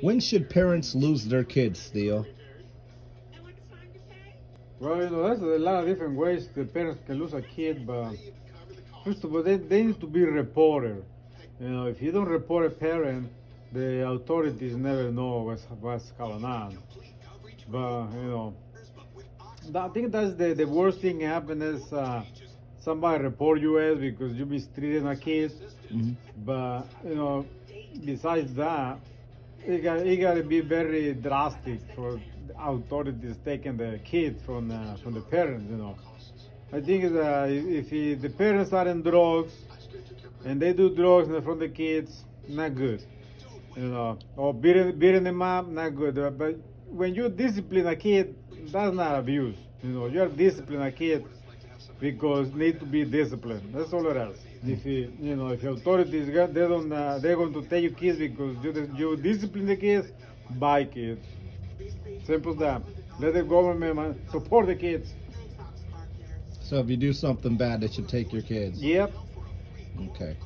When should parents lose their kids, Tio? Well, you know, there's a lot of different ways the parents can lose a kid, but first of all, they, they need to be reported. You know, if you don't report a parent, the authorities never know what's, what's going on. But, you know, I think that's the, the worst thing happen is uh, somebody report you as because you mistreated a kid. Mhm. But, you know, besides that, it got, it got to be very drastic for authorities taking the kid from, uh, from the parents, you know. I think that if he, the parents are in drugs and they do drugs from the kids, not good. You know, or beating, beating them up, not good. But when you discipline a kid, that's not abuse. You know, you're disciplining a kid because need to be disciplined. That's all it is. If you, you know, if authorities they don't, uh, they're going to take your kids because you, you discipline the kids, bye kids. Simple as that. Let the government man, support the kids. So if you do something bad, they should take your kids. Yep. Okay.